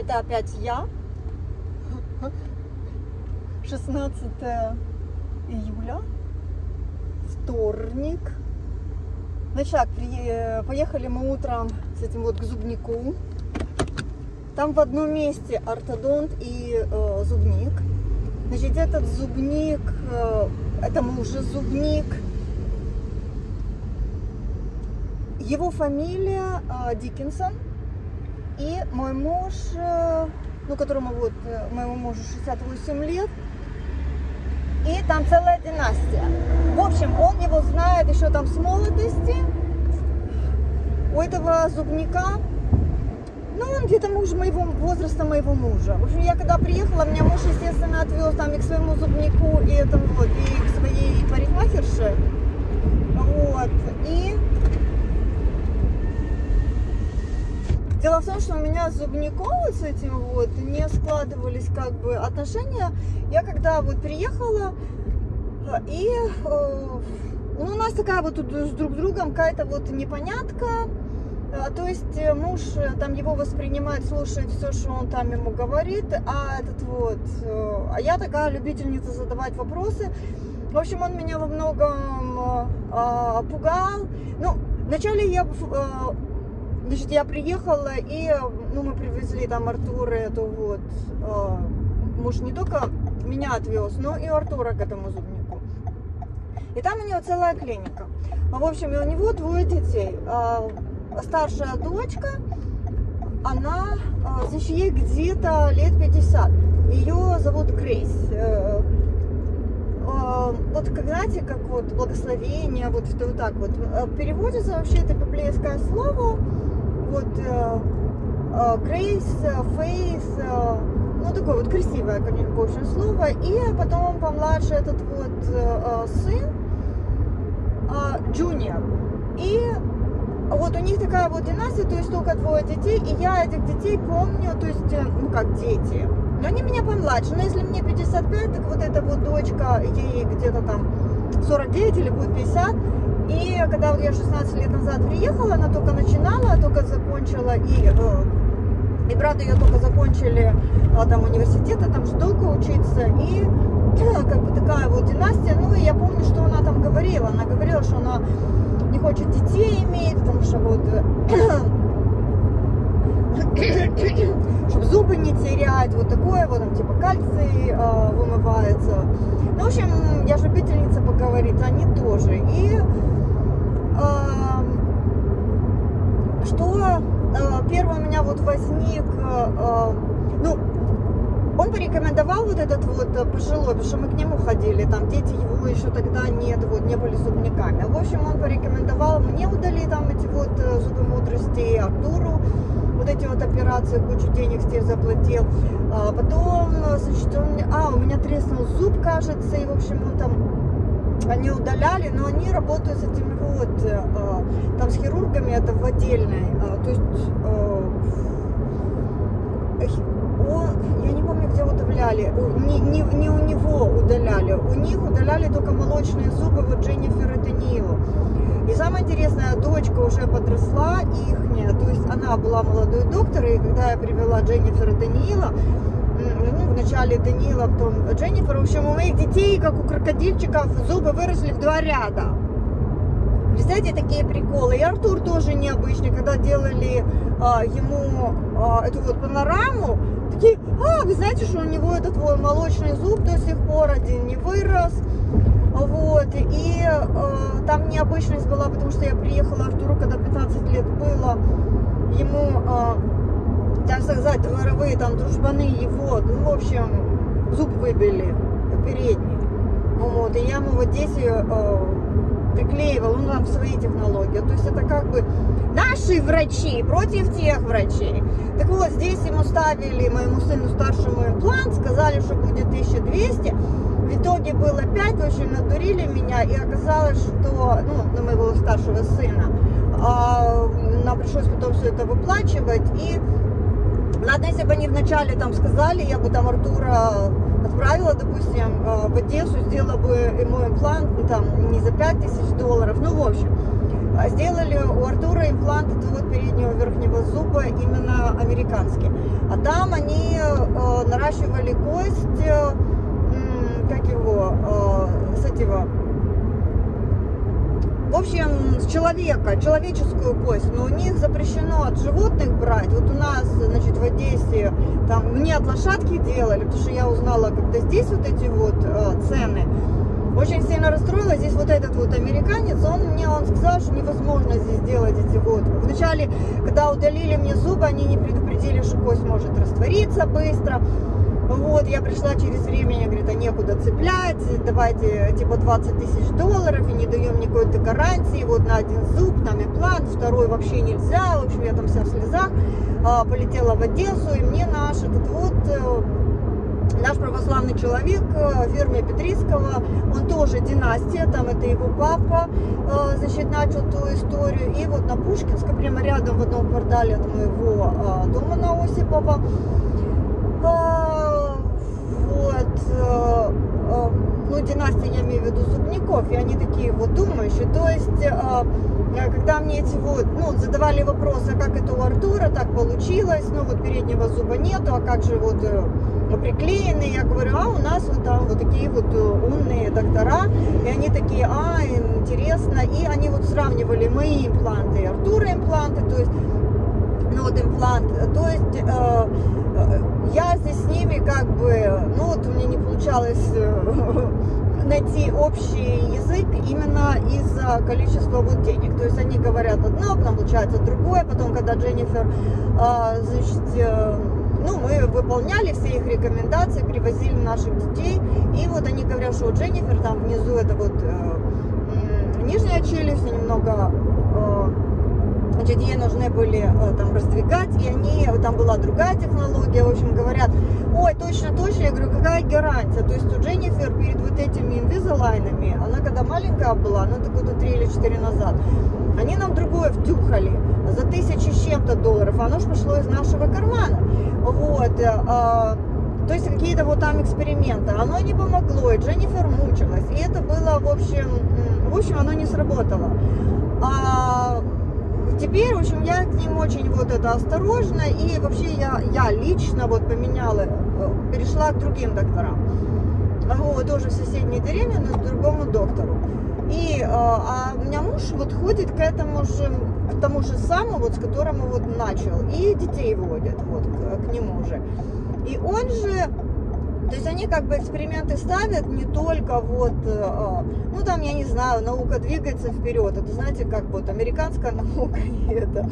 Это опять я. 16 июля, вторник. Значит так, при- поехали мы утром с этим вот к зубнику. Там в одном месте ортодонт и э, зубник. Значит, этот зубник, э, это мой уже зубник. Его фамилия э, Диккенсон. И мой муж, э, ну, которому вот, э, моему мужу 68 лет, и там целая династия. В общем, он его знает еще там с молодости. У этого зубника, ну, он где-то муж моего возраста моего мужа. В общем, я когда приехала, меня муж, естественно, отвез там и к своему зубнику, и этому вот, и к своей парикмахерше. Вот. И Дело в том, что у меня с зубником вот с этим вот не складывались как бы отношения. Я когда вот приехала, э, и э, ну, у нас такая вот тут с друг другом какая-то вот непонятка. Э, То есть муж там его воспринимает, слушает все, что он там ему говорит, а этот вот, а я такая любительница задавать вопросы. В общем, он меня во многом а, пугал. Ну, вначале я Значит, я приехала, и ну, мы привезли там Артура, эту вот, э, муж не только меня отвез, но и Артура к этому зубнику. И там у него целая клиника. А, В общем, у него двое детей. А, Старшая дочка, она, значит, ей где-то лет 50. Ее зовут Грейс. Э, э, Вот как знаете, как вот благословение, вот это вот так вот. Э, Переводится вообще это библейское слово. Вот Грейс, Фейс, ну такое вот красивое, конечно, общем, слово. И потом помладше этот вот э, э, сын, Джуниор. И вот у них такая вот династия, то есть только двое детей, и я этих детей помню, то есть, э, ну как дети. Но они меня помладше, но если мне 55, так вот эта вот дочка, ей где-то там 49 или будет 50. И когда я 16 лет назад приехала, она только начинала, только закончила, и, э, и брат ее только закончили а, там университета, там же долго учиться, и как бы такая вот династия. Ну и я помню, что она там говорила. Она говорила, что она не хочет детей иметь, потому что вот чтобы зубы не терять, вот такое вот, там, типа кальций э, вымывается. Ну, в общем, я же любительница поговорить, они тоже. И э, что э, первое у меня вот возник, э, ну, он порекомендовал вот этот вот э, пожилой, потому что мы к нему ходили, там дети его еще тогда нет, вот не были зубниками. В общем, он порекомендовал мне удалить там эти вот зубы мудрости, Артуру вот эти вот операции, кучу денег здесь заплатил. А потом, значит, он а, у меня треснул зуб, кажется, и, в общем, он там они удаляли, но они работают с этими вот, э, там с хирургами, это в отдельной, э, то есть э, он, я не помню, где удаляли, не, не, не у него удаляли, у них удаляли только молочные зубы, вот Дженнифер и Даниилу. И самое интересное, дочка уже подросла, ихняя, то есть она была молодой доктор, и когда я привела Дженнифер и Даниила, м, ну, вначале Даниила, потом Дженнифер, в общем, у моих детей, как у крокодильчиков, зубы выросли в два ряда. Представляете, такие приколы. И Артур тоже необычный, когда делали а, ему а, эту вот панораму, такие, а, вы знаете, что у него этот вот молочный зуб до сих пор один не вырос. Вот, и э, там необычность была, потому что я приехала Артуру, когда 15 лет было, ему, э, так сказать, дворовые там дружбаны его, ну, в общем, зуб выбили передний. Вот, и я ему вот здесь э, приклеивала, ну, там свои технологии. То есть это как бы наши врачи против тех врачей. Так вот, здесь ему ставили, моему сыну старшему имплант, сказали, что будет 1200. В итоге было 5, в общем, надурили меня, и оказалось, что, ну, на моего старшего сына, а, нам пришлось потом все это выплачивать, и ладно, если бы они вначале там сказали, я бы там Артура отправила, допустим, в Одессу, сделала бы ему имплант, ну, там, не за 5 тысяч долларов, ну, в общем, а сделали у Артура имплант вот переднего верхнего зуба именно американский. А там они э, наращивали кость, э, как его, э, с этого, в общем, с человека, человеческую кость, но у них запрещено от животных брать. Вот у нас, значит, в Одессе, там, мне от лошадки делали, потому что я узнала, когда здесь вот эти вот э, цены, очень сильно расстроилась. Здесь вот этот вот американец, он мне он сказал, что невозможно здесь делать эти вот. Вначале, когда удалили мне зубы, они не предупредили, что кость может раствориться быстро. Вот, я пришла через время, я говорит, а некуда цеплять, давайте типа 20 тысяч долларов и не даем никакой-то гарантии, вот на один зуб, там имплант, второй вообще нельзя, в общем, я там вся в слезах, а, полетела в Одессу, и мне наш этот вот э, наш православный человек э, фирме Петриского, он тоже династия, там это его папа, э, значит, начал ту историю. И вот на Пушкинской, прямо рядом в одном квартале от моего дома на Осипова, ну, династия, я имею в виду зубников, и они такие вот думающие. То есть, э, когда мне эти вот, ну, задавали вопросы, как это у Артура? Так получилось, ну, вот переднего зуба нету, а как же вот приклеены, я говорю, а у нас вот там вот такие вот умные доктора, и они такие, а, интересно, и они вот сравнивали мои импланты и Артура импланты, то есть, ну, вот имплант, то есть, я здесь с ними как бы, ну вот у меня не получалось э, найти общий язык именно из-за количества вот денег. То есть они говорят одно, потом получается другое, потом когда Дженнифер, а, значит, э, ну, мы выполняли все их рекомендации, привозили наших детей, и вот они говорят, что Дженнифер там внизу это вот э, нижняя челюсть немного значит, ей нужны были э, там раздвигать, и они, там была другая технология, в общем, говорят, ой, точно, точно, я говорю, какая гарантия, то есть у Дженнифер перед вот этими инвизалайнами, она когда маленькая была, ну, это года 3 или 4 назад, они нам другое втюхали за тысячи с чем-то долларов, оно же пошло из нашего кармана, вот, э, а, то есть какие-то вот там эксперименты. Оно не помогло, и Дженнифер мучилась. И это было, в общем, в общем, оно не сработало. А теперь, в общем, я к ним очень вот это осторожно, и вообще я, я лично вот поменяла, э, перешла к другим докторам. Вот, тоже в соседней деревне, но к другому доктору. И, э, а у меня муж вот ходит к этому же, к тому же самому, вот с которым вот начал, и детей водит вот к, к нему же. И он же то есть они как бы эксперименты ставят не только вот, э, ну там, я не знаю, наука двигается вперед. Это, знаете, как вот американская наука и это,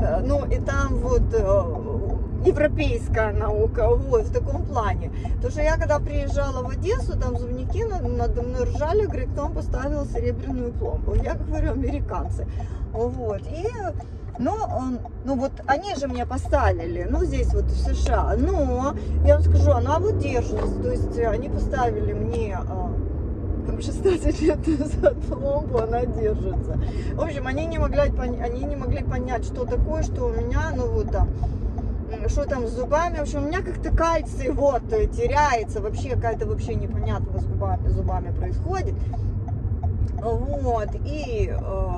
э, ну и там вот э, европейская наука, вот, в таком плане. Потому что я когда приезжала в Одессу, там зубники надо мной ржали, говорит, кто поставил серебряную пломбу. Я говорю, американцы. Вот, и но, он, ну вот они же мне поставили, ну здесь вот в США, но я вам скажу, она вот держится, то есть они поставили мне 16 лет назад пломбу, она держится. В общем, они не могли, они не могли понять, что такое, что у меня, ну вот там, что там с зубами. В общем, у меня как-то кальций вот теряется, вообще какая-то вообще непонятно с зубами, зубами происходит. Вот, и э,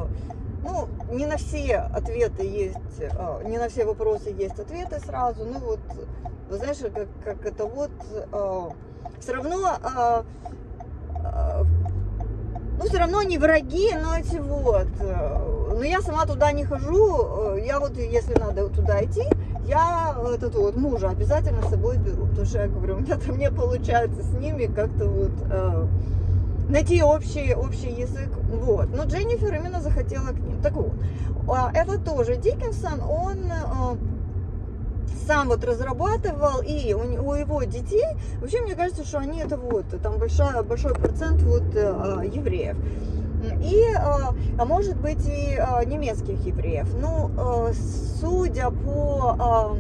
ну, не на все ответы есть, а, не на все вопросы есть ответы сразу. Ну вот, вы знаешь, как, как это вот, а, все равно, а, ну, все равно не враги, но эти вот. Но я сама туда не хожу, я вот, если надо туда идти, я этот вот мужа обязательно с собой беру, потому что я говорю, у меня там не получается с ними как-то вот найти общий, общий язык. Вот. Но Дженнифер именно захотела к ним. Так вот, а, это тоже Диккенсон, он а, сам вот разрабатывал, и у, у его детей, вообще мне кажется, что они это вот, там большой, большой процент вот а, евреев. И, а может быть, и немецких евреев. Ну, судя по,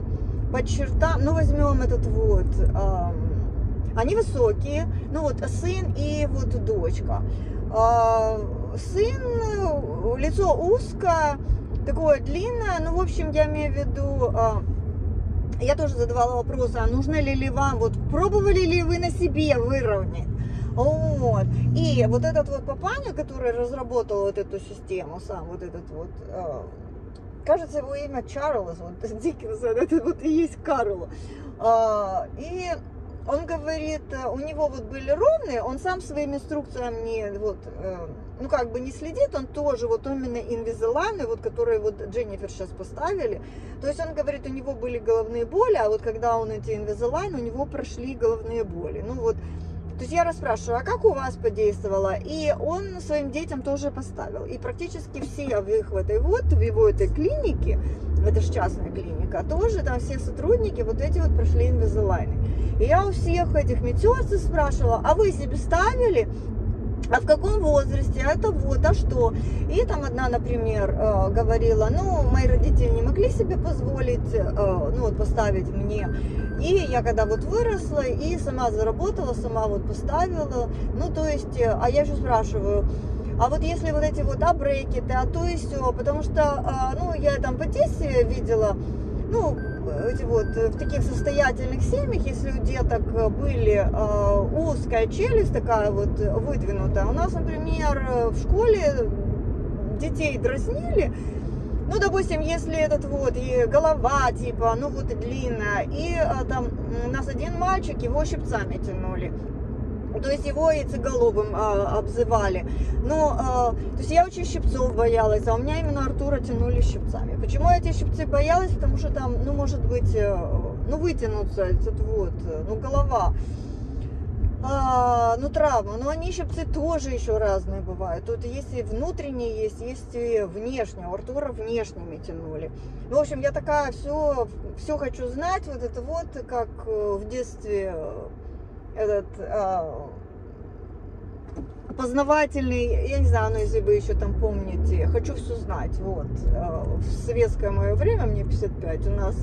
по чертам, ну, возьмем этот вот они высокие, ну вот сын и вот дочка. А, сын, лицо узкое, такое длинное, ну, в общем, я имею в виду, а, я тоже задавала вопрос, а нужно ли ли вам, вот пробовали ли вы на себе выровнять? Вот. И вот этот вот папаня, который разработал вот эту систему, сам вот этот вот, э, кажется, его имя Чарльз, вот Диккенс, это вот и есть Карл. И он говорит, э, у него вот были ровные, он сам своими инструкциями не, вот, э, ну, как бы не следит, он тоже вот именно инвизилайны, вот, которые вот Дженнифер сейчас поставили, то есть он говорит, у него были головные боли, а вот когда он эти инвизилайны, у него прошли головные боли, ну, вот, то есть я расспрашиваю, а как у вас подействовало? И он своим детям тоже поставил. И практически все в их в этой вот, в его этой клинике, это же частная клиника, тоже там все сотрудники вот эти вот прошли инвизилайны. И я у всех этих медсестр спрашивала, а вы себе ставили? А в каком возрасте, а это вот, а что. И там одна, например, э, говорила, ну, мои родители не могли себе позволить, э, ну, вот поставить мне. И я когда вот выросла и сама заработала, сама вот поставила, ну, то есть, э, а я еще спрашиваю, а вот если вот эти вот, а брекеты, а то и все, потому что, ну, я там в Одессе видела, ну, вот, э, в таких состоятельных семьях, если у деток были э, узкая челюсть такая вот выдвинутая, у нас, например, в школе детей дразнили, ну, допустим, если этот вот, и голова, типа, ну, вот и длинная, и там у нас один мальчик, его щипцами тянули то есть его яйцеголовым а, обзывали. Но, а, то есть я очень щипцов боялась, а у меня именно Артура тянули щипцами. Почему я эти щипцы боялась? Потому что там, ну, может быть, э, ну, вытянуться, этот вот, ну, голова. А, ну, травма, но они щипцы тоже еще разные бывают. Тут есть и внутренние, есть, есть и внешние. У Артура внешними тянули. Ну, в общем, я такая все, все хочу знать, вот это вот, как э, в детстве этот а, познавательный, я не знаю, ну, если вы еще там помните, хочу все знать, вот, а, в советское мое время, мне 55, у нас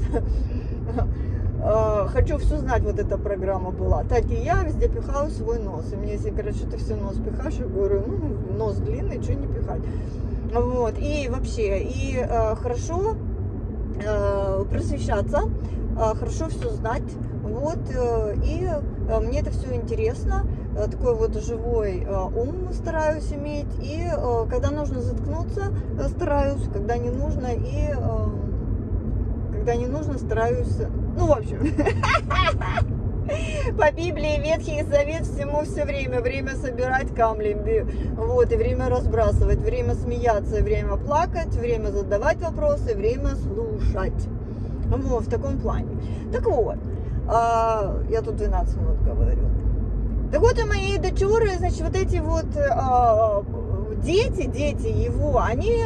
а, хочу все знать, вот эта программа была. Так и я везде пихаю свой нос. И мне, если говорят, что ты все нос пихаешь, я говорю, ну, нос длинный, что не пихать. Вот, и вообще, и э, хорошо э, просвещаться, э, хорошо все знать, вот, э, и мне это все интересно, э, такой вот живой ум стараюсь иметь, и когда нужно заткнуться, стараюсь, когда не нужно, и когда не нужно, стараюсь, ну, в общем, по Библии Ветхий Завет всему все время. Время собирать камни, вот, и время разбрасывать, время смеяться, время плакать, время задавать вопросы, время слушать. Вот, в таком плане. Так вот, а, я тут 12 минут говорю. Так вот, у моей дочуры, значит, вот эти вот а, дети, дети его, они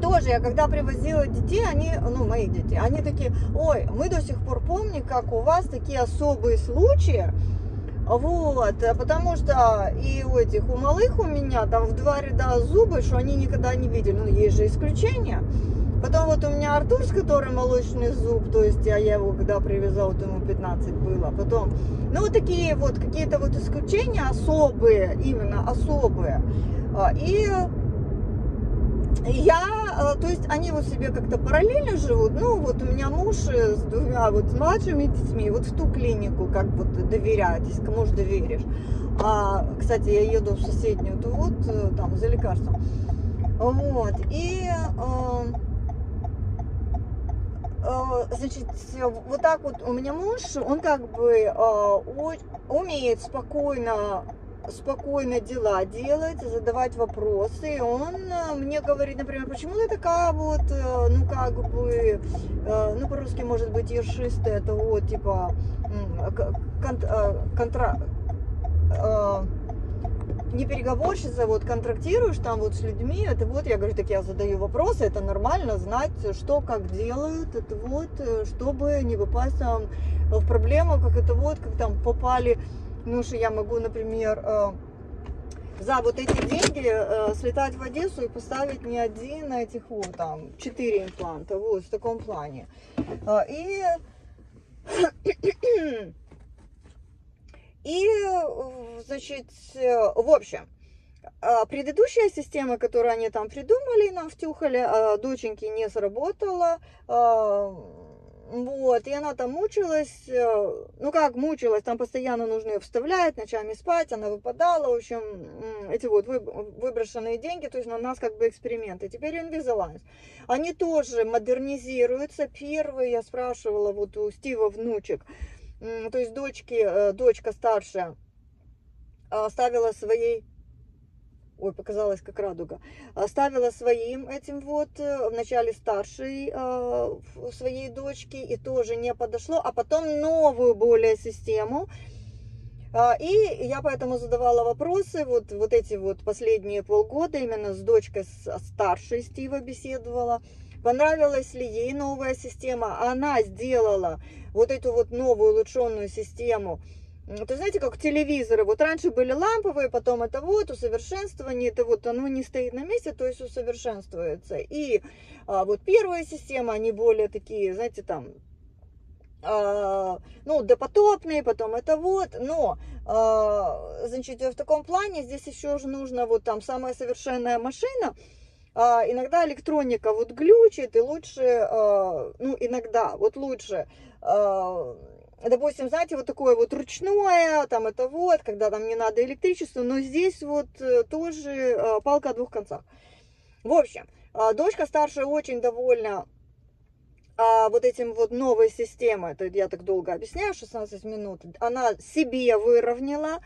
тоже, я когда привозила детей, они, ну, моих детей, они такие, ой, мы до сих пор помним, как у вас такие особые случаи, вот, потому что и у этих, у малых у меня там в два ряда зубы, что они никогда не видели, ну, есть же исключения. Потом вот у меня Артур, с которым молочный зуб, то есть я его когда привязал, вот ему 15 было. Потом, ну вот такие вот какие-то вот исключения особые, именно особые. А, и я, а, то есть они вот себе как-то параллельно живут. Ну вот у меня муж с двумя вот с младшими детьми вот в ту клинику как вот доверяют, если кому же доверишь. А, кстати, я еду в соседнюю, то вот э, там за лекарством. Вот, и... Э, Э, значит, вот так вот у меня муж, он как бы э, умеет спокойно спокойно дела делать, задавать вопросы. Он э, мне говорит, например, почему ты такая вот, ну как бы, ну по-русски может быть ершистая, это вот типа контра, не переговорщица, вот контрактируешь там вот с людьми, это вот, я говорю, так я задаю вопросы, это нормально знать, что как делают, это вот, э, чтобы не попасть там в проблему, как это вот, как там попали, ну что я могу, например, э, за вот эти деньги э, слетать в Одессу и поставить не один, а этих вот там, четыре импланта, вот, в таком плане. И И, э, значит, э, в общем, а, предыдущая система, которую они там придумали, нам втюхали, доченьки не сработала. Вот, и она там мучилась, э, ну как мучилась, там постоянно нужно ее вставлять, ночами спать, она выпадала, в общем, эти вот выброшенные деньги, то есть на нас как бы эксперименты. Теперь Invisalign. Они тоже модернизируются. Первый, я спрашивала вот у Стива внучек, то есть дочки, э, дочка старшая, оставила своей ой, показалась как радуга, оставила своим этим вот, э, вначале старшей э, своей дочке, и тоже не подошло, а потом новую более систему, а, и я поэтому задавала вопросы, вот, вот эти вот последние полгода именно с дочкой с старшей Стива беседовала, понравилась ли ей новая система, она сделала вот эту вот новую улучшенную систему, то знаете, как телевизоры, вот раньше были ламповые, потом это вот усовершенствование, это вот оно не стоит на месте, то есть усовершенствуется. И а, вот первая система, они более такие, знаете, там, а, ну, допотопные, потом это вот, но, а, значит, в таком плане здесь еще же нужно вот там самая совершенная машина, а, иногда электроника вот глючит, и лучше, а, ну, иногда, вот лучше а, допустим, знаете, вот такое вот ручное, там это вот, когда там не надо электричество, но здесь вот э, тоже палка о двух концах. В общем, дочка старшая очень довольна вот этим вот новой системой, это я так долго объясняю, 16 минут, она себе выровняла,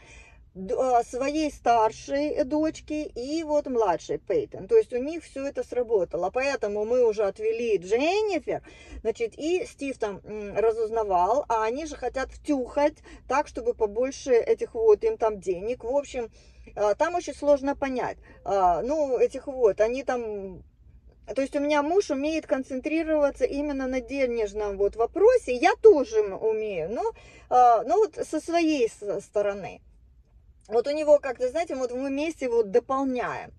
своей старшей дочки и вот младшей Пейтон. То есть у них все это сработало. Поэтому мы уже отвели Дженнифер, значит, и Стив там разузнавал, а они же хотят втюхать так, чтобы побольше этих вот им там денег. В общем, а, там очень сложно понять. А, ну, этих вот, они там то есть у меня муж умеет концентрироваться именно на денежном вот вопросе. Я тоже умею, но, но вот со своей стороны вот у него как-то, знаете, вот мы вместе вот дополняем.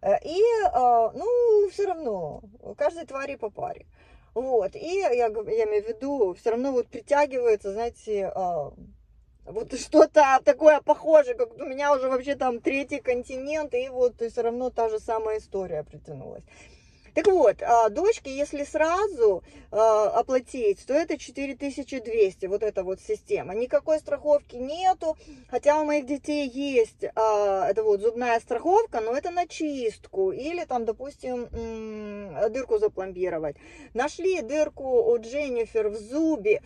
Э, и, а, ну, все равно, каждой твари по паре. Вот, и я, я имею в виду, все равно вот притягивается, знаете, а, вот что-то такое похожее, как у меня уже вообще там третий континент, и вот и все равно та же самая история притянулась. Так вот, а, дочке, если сразу а, оплатить, то это 4200, вот эта вот система. Никакой страховки нету, хотя у моих детей есть а, это вот зубная страховка, но это на чистку или там, допустим, дырку запломбировать. Нашли дырку у Дженнифер в зубе,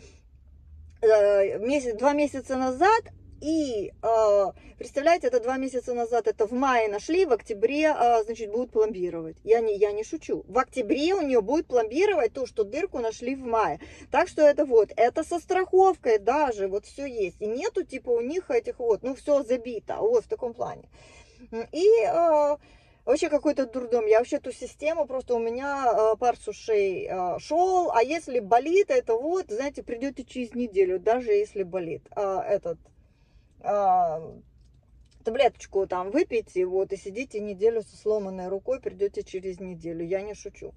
э, месяц, два месяца назад, и, э, представляете, это два месяца назад, это в мае нашли, в октябре, э, значит, будут пломбировать. Я не, я не шучу. В октябре у нее будет пломбировать то, что дырку нашли в мае. Так что это вот, это со страховкой даже, вот все есть. И нету типа у них этих вот, ну все забито, вот в таком плане. И... Э, Вообще какой-то дурдом. Я вообще эту систему, просто у меня э, пар с ушей э, шел. А если болит, это вот, знаете, придете через неделю, даже если болит. Э, этот а, таблеточку там выпейте, вот, и сидите неделю со сломанной рукой, придете через неделю, я не шучу.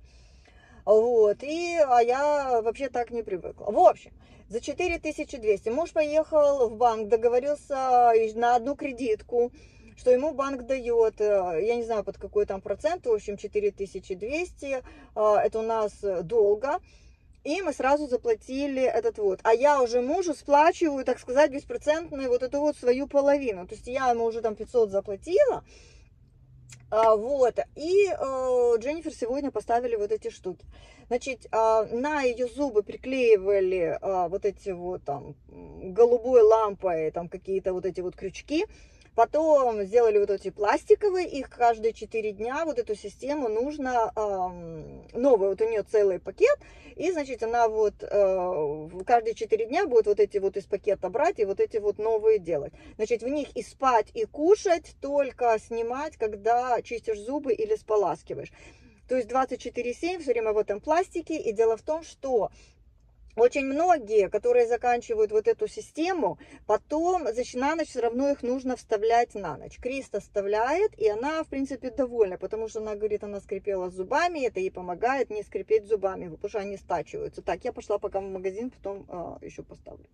Вот, и, а я вообще так не привыкла. В общем, за 4200 муж поехал в банк, договорился на одну кредитку, что ему банк дает, э, я не знаю под какой там процент, в общем, 4200, а, это у нас долго. И мы сразу заплатили этот вот. А я уже мужу сплачиваю, так сказать, беспроцентную вот эту вот свою половину. То есть я ему уже там 500 заплатила. А, вот, и э, Дженнифер сегодня поставили вот эти штуки. Значит, э, на ее зубы приклеивали э, вот эти вот там голубой лампой, там какие-то вот эти вот крючки. Потом сделали вот эти пластиковые, их каждые 4 дня, вот эту систему нужно, э, новый, вот у нее целый пакет, и, значит, она вот э, каждые 4 дня будет вот эти вот из пакета брать и вот эти вот новые делать. Значит, в них и спать, и кушать, только снимать, когда чистишь зубы или споласкиваешь. То есть 24-7 все время в этом пластике, и дело в том, что очень многие, которые заканчивают вот эту систему, потом, на ночь все равно их нужно вставлять на ночь. Криста вставляет, и она, в принципе, довольна, потому что она говорит, она скрипела зубами, это ей помогает не скрипеть зубами, потому что они стачиваются. Так, я пошла пока в магазин, потом а, еще поставлю.